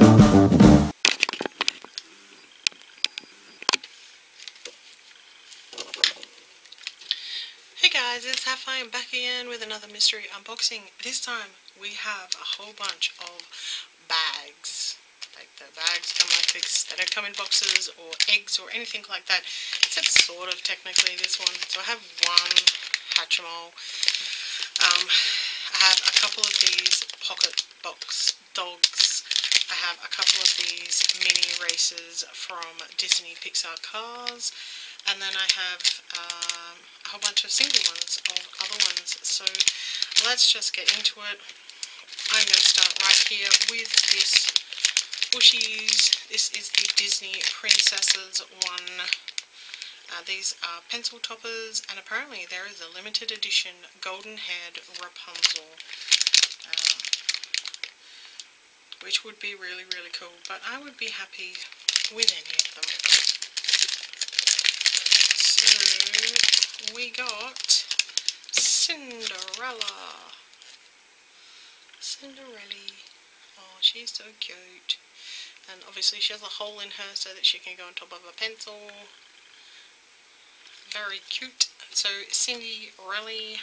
Hey guys, it's Haffina back again with another mystery unboxing. This time we have a whole bunch of bags. Like the bags come like this. They don't come in boxes or eggs or anything like that. Except sort of technically this one. So I have one Hatchimal. Um, I have a couple of these pocket box dogs. I have a couple of these Mini Racers from Disney Pixar Cars and then I have um, a whole bunch of single ones of other ones. So let's just get into it. I'm going to start right here with this Ooshies this is the Disney Princesses one. Uh, these are pencil toppers and apparently there is a limited edition golden haired Rapunzel. Uh, which would be really really cool but I would be happy with any of them So, we got Cinderella. Cinderella. Oh, she's so cute. And obviously she has a hole in her so that she can go on top of a pencil. Very cute. So Cindy Rally,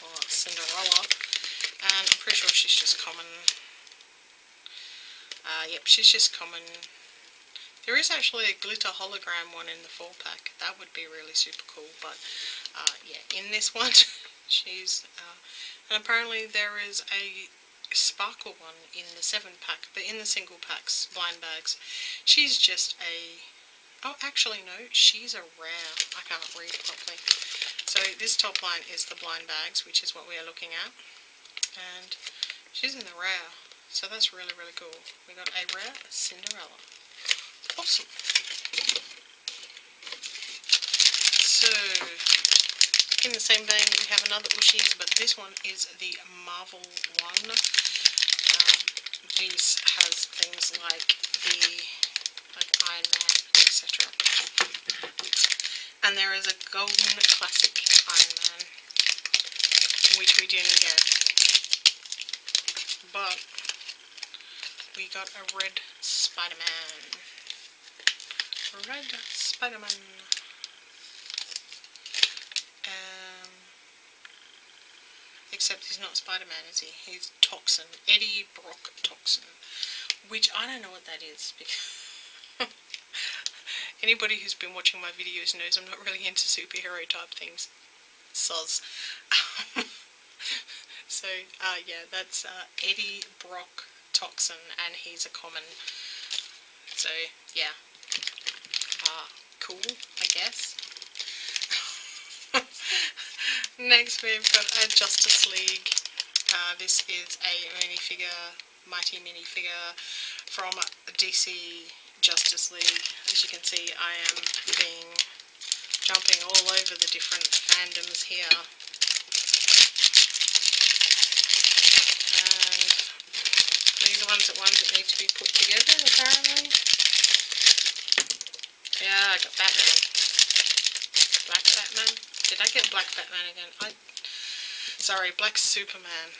or Cinderella, and I'm pretty sure she's just common. Uh, yep, she's just common there is actually a glitter hologram one in the four pack. That would be really super cool. But uh, yeah, in this one, she's uh, and apparently there is a sparkle one in the seven pack, but in the single packs, blind bags, she's just a. Oh, actually no, she's a rare. I can't read properly. So this top line is the blind bags, which is what we are looking at, and she's in the rare. So that's really, really cool. We got a rare Cinderella. Awesome. So, in the same vein, we have another Ooshies, but this one is the Marvel one. Um, this has things like the like Iron Man, etc. And there is a golden classic Iron Man, which we didn't get. But we got a red Spider-Man. Red Spider-Man. Um, except he's not Spider-Man, is he? He's Toxin. Eddie Brock Toxin. Which, I don't know what that is. Because Anybody who's been watching my videos knows I'm not really into superhero type things. Soz. so, uh, yeah, that's uh, Eddie Brock Toxin, and he's a common. So, yeah, uh, cool, I guess. Next we've got a Justice League. Uh, this is a minifigure, mighty minifigure from DC Justice League. As you can see, I am being jumping all over the different fandoms here. That ones that need to be put together apparently. Yeah, I got Batman. Black Batman? Did I get Black Batman again? I Sorry, Black Superman.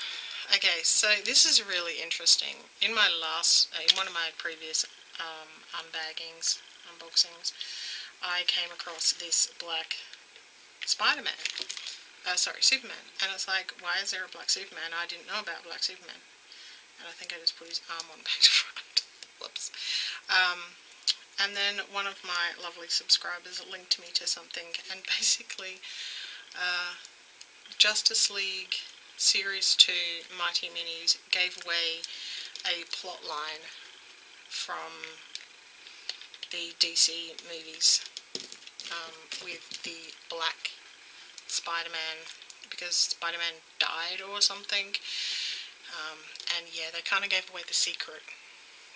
Okay, so this is really interesting. In my last, uh, in one of my previous um, unbaggings, unboxings, I came across this black Spider-Man. Uh, sorry, Superman. And it's like, why is there a black Superman? I didn't know about black Superman. And I think I just put his arm on back to front. Whoops. Um, and then one of my lovely subscribers linked me to something and basically uh, Justice League Series 2 Mighty Minis gave away a plot line from the DC movies um, with the black Spider-Man because Spider-Man died or something um, and yeah they kind of gave away the secret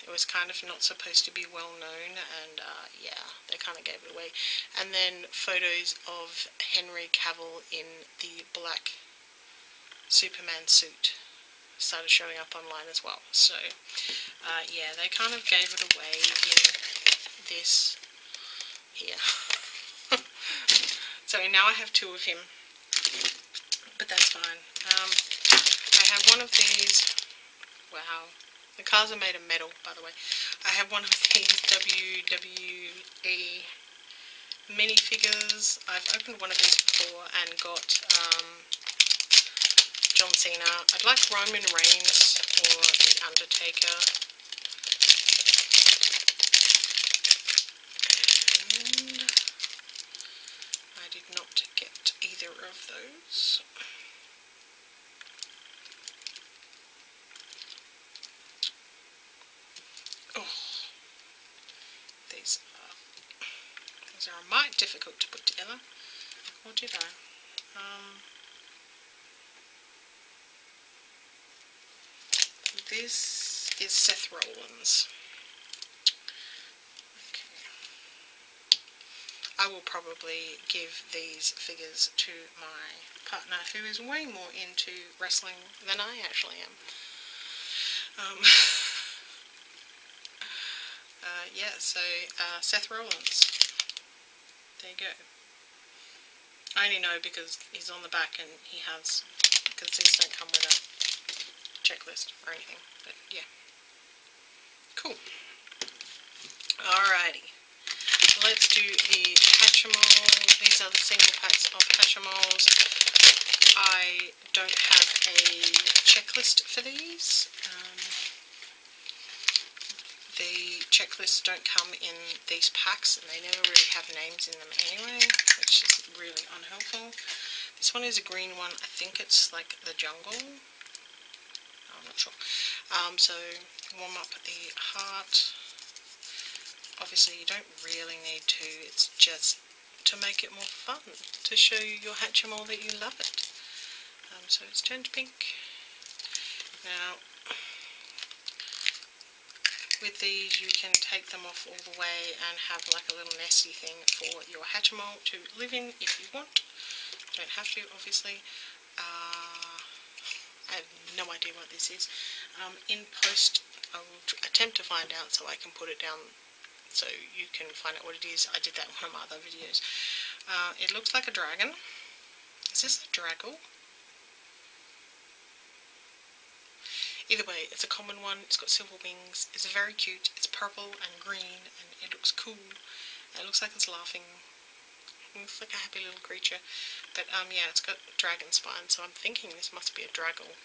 it was kind of not supposed to be well known, and uh, yeah, they kind of gave it away. And then photos of Henry Cavill in the black Superman suit started showing up online as well. So, uh, yeah, they kind of gave it away in this here. so now I have two of him, but that's fine. Um, I have one of these. Wow, The cars are made of metal, by the way. I have one of these WWE minifigures. I've opened one of these before and got um, John Cena. I'd like Roman Reigns or The Undertaker. And I did not get either of those. These are, these are a mite difficult to put together. Or did I? Um, this is Seth Rollins. I will probably give these figures to my partner who is way more into wrestling than I actually am. Um, uh, yeah, so uh, Seth Rollins. There you go. I only know because he's on the back and he has, because these don't come with a checklist or anything, but yeah. Cool. Alrighty. Let's do the Hatchimals. These are the single packs of Hatchimals. I don't have a checklist for these. Um, the checklists don't come in these packs and they never really have names in them anyway, which is really unhelpful. This one is a green one. I think it's like the jungle. I'm not sure. Um, so warm up the heart. Obviously you don't really need to. It's just to make it more fun. To show your Hatchimal that you love it. Um, so it's turned pink. Now with these you can take them off all the way and have like a little nesty thing for your Hatchimal to live in if you want. Don't have to obviously. Uh, I have no idea what this is. Um, in post I will attempt to find out so I can put it down so you can find out what it is. I did that in one of my other videos. Uh, it looks like a dragon. Is this a draggle? Either way, it's a common one, it's got silver wings, it's very cute, it's purple and green, and it looks cool. It looks like it's laughing. It looks like a happy little creature. But um, yeah, it's got dragon spine, so I'm thinking this must be a draggle.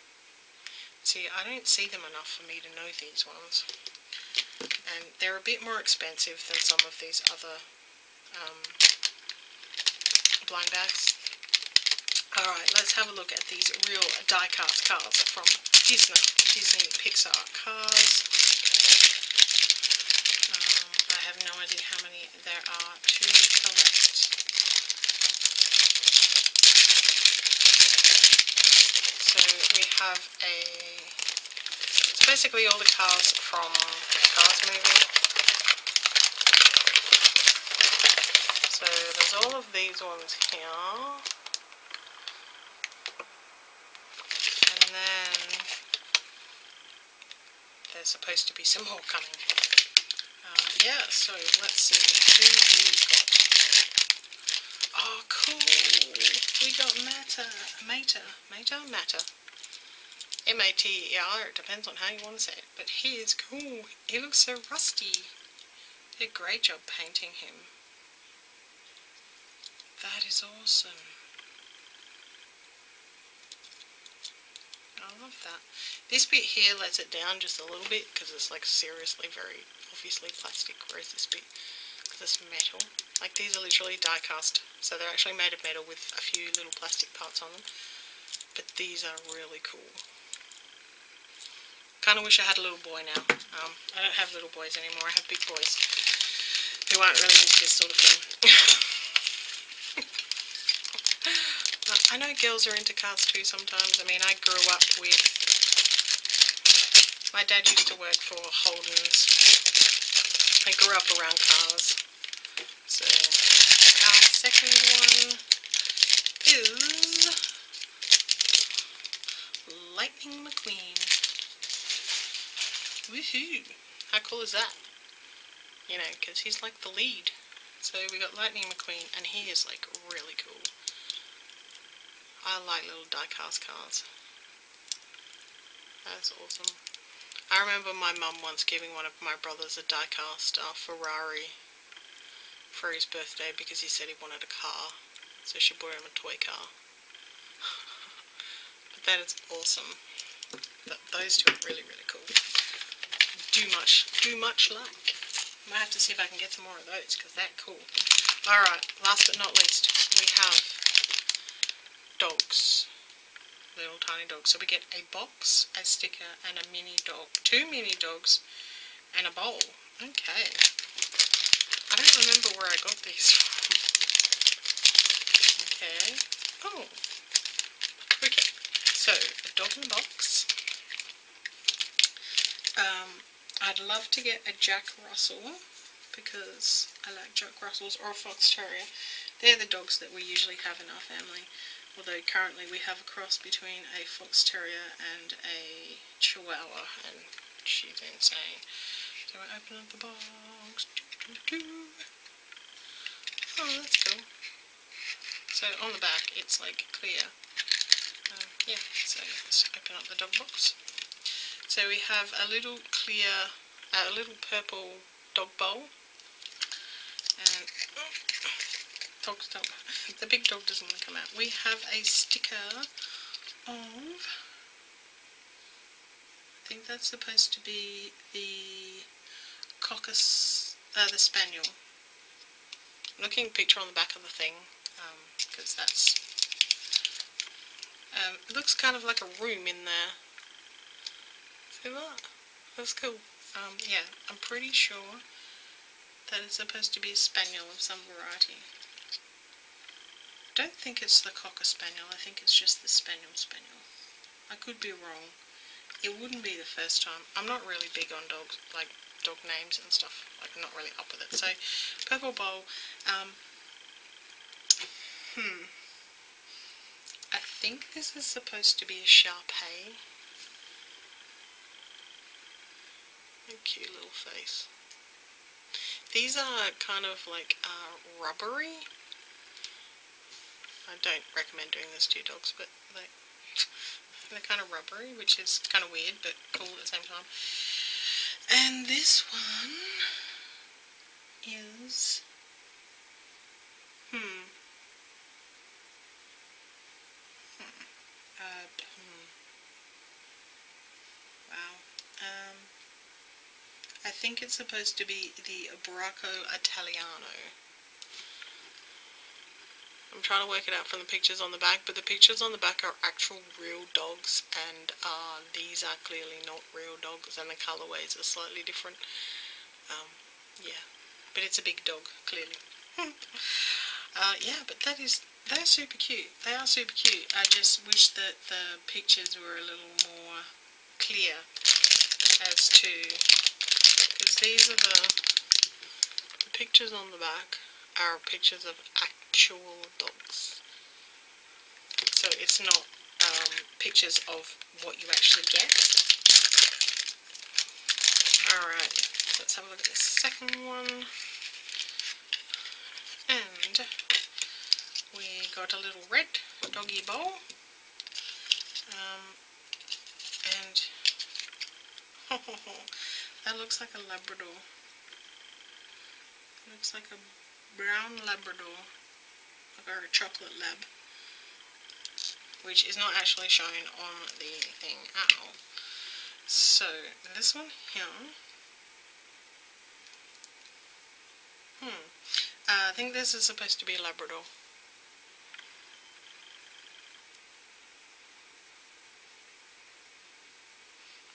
See, I don't see them enough for me to know these ones. And they're a bit more expensive than some of these other um, blind bags. Alright, let's have a look at these real die-cast cards from Disney, Disney Pixar cars. Um, I have no idea how many there are to collect. So we have a, it's basically all the cars from the Cars movie. So there's all of these ones here. And then there's supposed to be some more coming. Uh, yeah, so let's see who we got. Oh, cool! We got Matter, Mater, Mater, Matter. M-A-T-E-R, it depends on how you want to say it. But he is cool. He looks so rusty. Did a great job painting him. That is awesome. I love that. This bit here lets it down just a little bit because it's like seriously very obviously plastic, whereas this bit, because it's metal. Like these are literally die cast, so they're actually made of metal with a few little plastic parts on them. But these are really cool. Kind of wish I had a little boy now. Um, I don't have little boys anymore, I have big boys who aren't really into this sort of thing. I know girls are into cars too sometimes. I mean, I grew up with my dad used to work for Holden's. I grew up around cars. So, our second one is Lightning McQueen. Woohoo! How cool is that? You know, because he's like the lead. So we got Lightning McQueen, and he is like really cool. I like little die-cast cars. That's awesome. I remember my mum once giving one of my brothers a die-cast uh, Ferrari for his birthday because he said he wanted a car. So she bought him a toy car. but that is awesome. Th those two are really, really cool. Do much, do much like. Might have to see if I can get some more of those because they're cool. Alright, last but not least, we have dogs. Little tiny dogs. So we get a box, a sticker, and a mini dog. Two mini dogs, and a bowl. Okay. I don't remember where I got these from. okay. Oh. Okay. So, a dog in a box. Um, I'd love to get a Jack Russell because I like Jack Russells or a Fox Terrier. They're the dogs that we usually have in our family. Although currently we have a cross between a Fox Terrier and a Chihuahua and she's insane. So I open up the box. Oh, that's cool. So on the back it's like clear. Um, yeah, so let's open up the dog box. So we have a little clear, uh, a little purple dog bowl. And oh, The big dog doesn't want to come out. We have a sticker of, I think that's supposed to be the Cocker, uh, the Spaniel. Looking picture on the back of the thing, because um, that's, um, it looks kind of like a room in there. See that? That's cool. Um, yeah, I'm pretty sure that it's supposed to be a spaniel of some variety. Don't think it's the Cocker Spaniel, I think it's just the Spaniel Spaniel. I could be wrong. It wouldn't be the first time. I'm not really big on dogs, like dog names and stuff. Like, not really up with it. So, Purple Bowl. Um, hmm. I think this is supposed to be a Shar Pei. A cute little face. These are kind of like uh, rubbery. I don't recommend doing this to your dogs, but they, they're kind of rubbery, which is kind of weird, but cool at the same time. And this one is, hmm, hmm, uh, hmm. wow, um, I think it's supposed to be the Bracco Italiano. I'm trying to work it out from the pictures on the back, but the pictures on the back are actual real dogs, and uh, these are clearly not real dogs, and the colorways are slightly different. Um, yeah, but it's a big dog, clearly. uh, yeah, but that is, they're super cute. They are super cute. I just wish that the pictures were a little more clear as to because these are the, the pictures on the back are pictures of actual dogs. So it's not um, pictures of what you actually get. Alright, let's have a look at the second one. And we got a little red doggy bowl. Um, and That looks like a Labrador. looks like a brown Labrador, a chocolate lab, which is not actually shown on the thing at all. So, this one here, hmm, uh, I think this is supposed to be Labrador.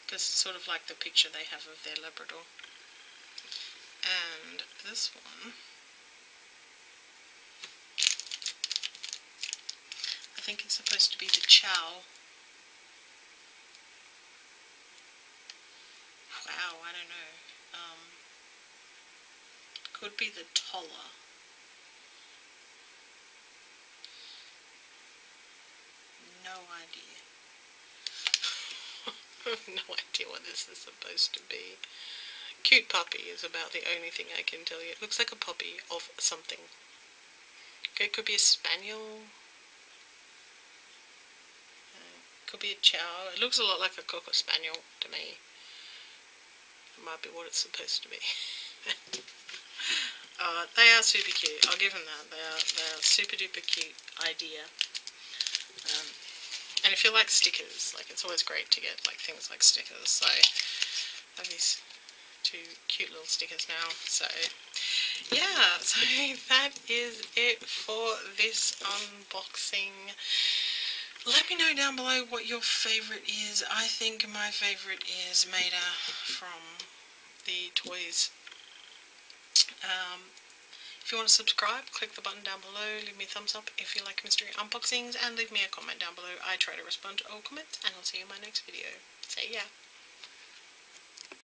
because it's sort of like the picture they have of their Labrador. And this one, think it's supposed to be the Chow. Wow, I don't know. Um, could be the Toller. No idea. no idea what this is supposed to be. Cute puppy is about the only thing I can tell you. It looks like a puppy of something. It could be a spaniel. Uh, could be a chow. It looks a lot like a cocker spaniel to me. It might be what it's supposed to be. uh, they are super cute. I'll give them that. They are they are super duper cute idea. Um, and if you like stickers, like it's always great to get like things like stickers. So I have these two cute little stickers now. So yeah, so that is it for this unboxing. Let me know down below what your favourite is. I think my favourite is Mater from the toys. Um, if you want to subscribe, click the button down below, leave me a thumbs up if you like mystery unboxings, and leave me a comment down below. I try to respond to all comments, and I'll see you in my next video. See ya!